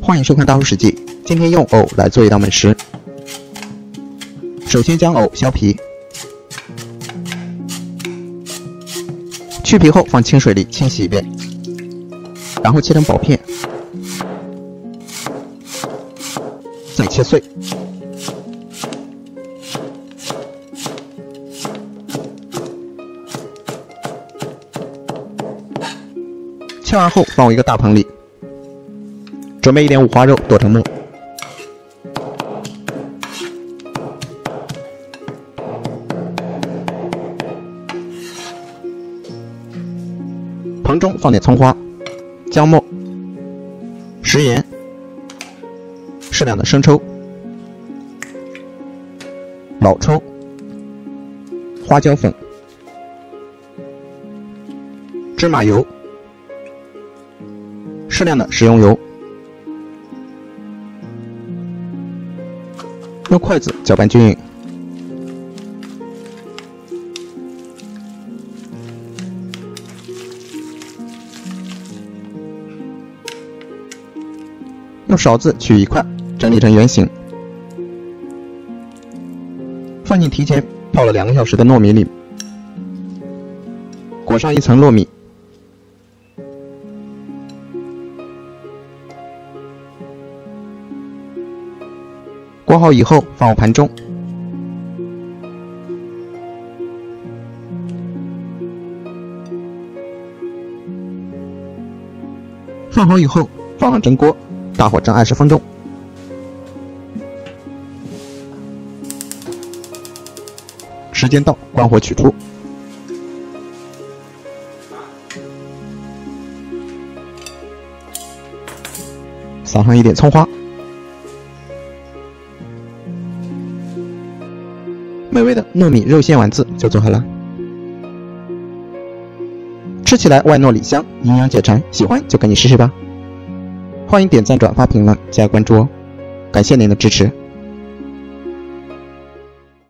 欢迎收看《大叔史记》，今天用藕来做一道美食。首先将藕削皮，去皮后放清水里清洗一遍，然后切成薄片，再切碎。切完后放入一个大盆里，准备一点五花肉剁成末。盆中放点葱花、姜末、食盐、适量的生抽、老抽、花椒粉、芝麻油。适量的食用油，用筷子搅拌均匀。用勺子取一块，整理成圆形，放进提前泡了两个小时的糯米里，裹上一层糯米。裹好以后，放入盘中。放好以后，放上蒸锅，大火蒸二十分钟。时间到，关火取出，撒上一点葱花。美味的糯米肉馅丸子就做好了，吃起来外糯里香，营养解馋，喜欢就赶紧试试吧！欢迎点赞、转发、评论、加关注哦，感谢您的支持。